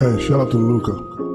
Hey, shout out to Luca.